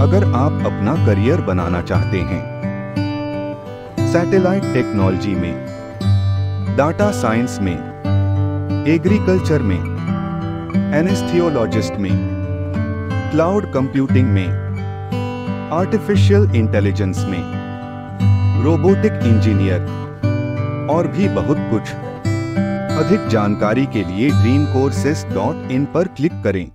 अगर आप अपना करियर बनाना चाहते हैं। सैटेलाइट टेक्नोलॉजी में, डाटा साइंस में, एग्रीकल्चर में एनेस्थियोलॉजिस्ट में, क्लाउड कंप्यूटिंग में, आर्टिफिशियल इंटेलिजेंस में, रोबोटिक इंजीनियर और भी बहुत कुछ। अधिक जानकारी के लिए ड्रीम कोर्सेस डॉट इन पर क्लिक करें।